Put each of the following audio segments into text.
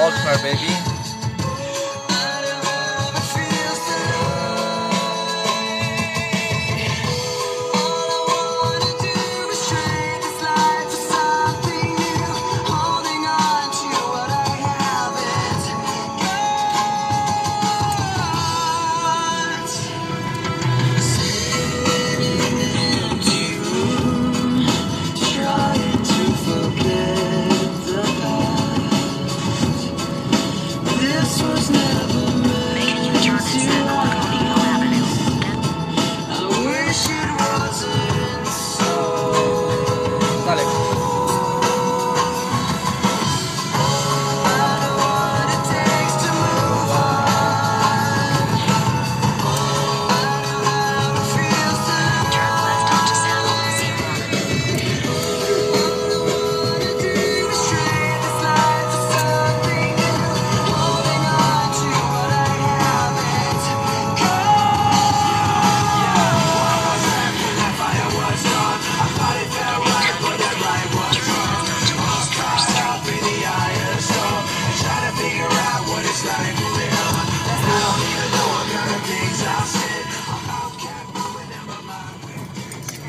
All Star, baby. was never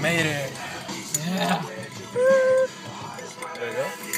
Made it. Yeah. there you go.